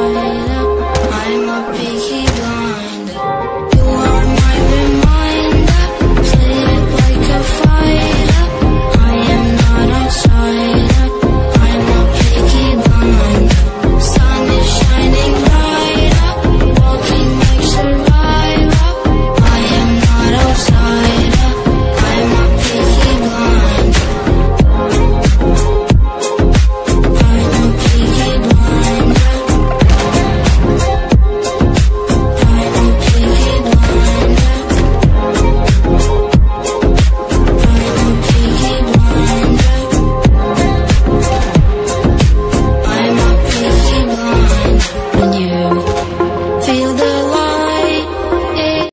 falling